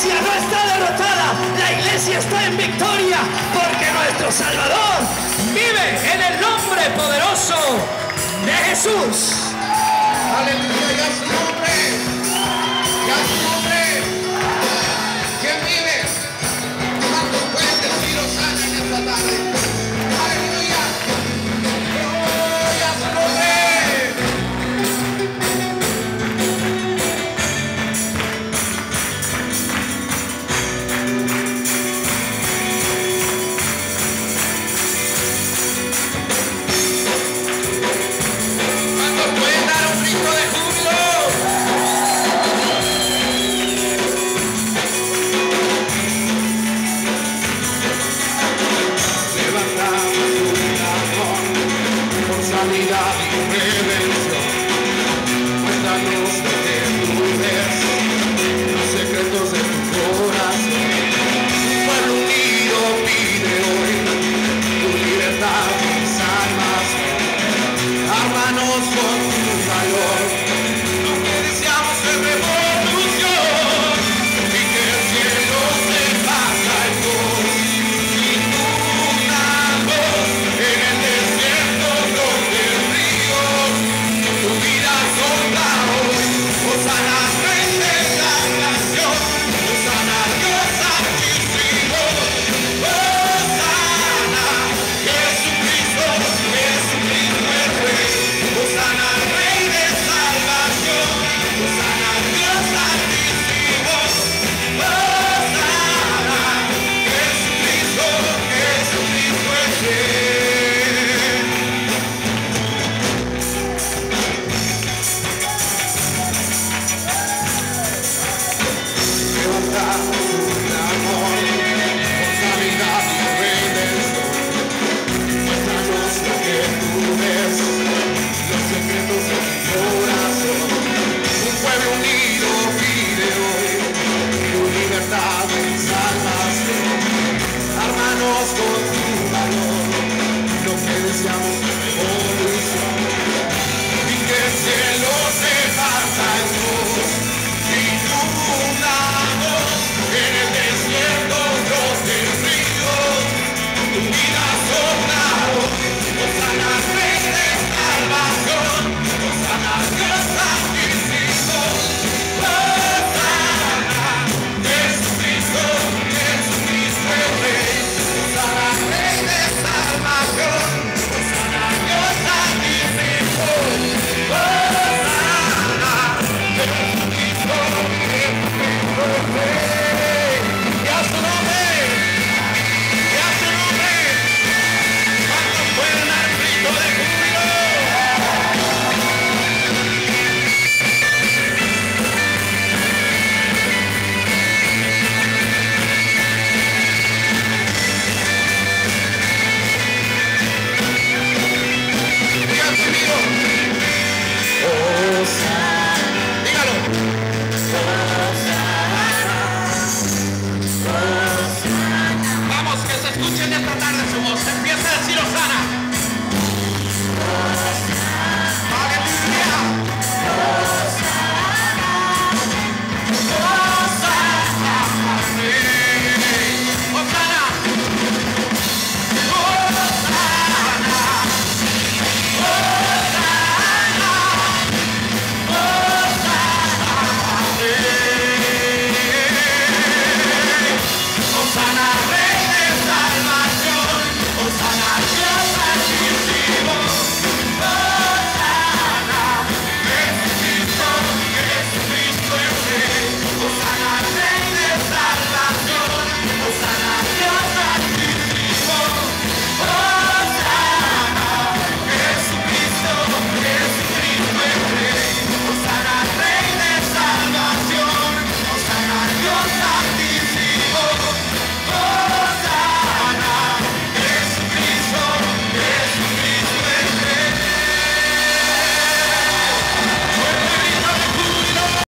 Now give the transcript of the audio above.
iglesia no está derrotada, la iglesia está en victoria porque nuestro Salvador vive en el nombre poderoso de Jesús. Aleluya. Ya su nombre. sanidad y redención. yourself.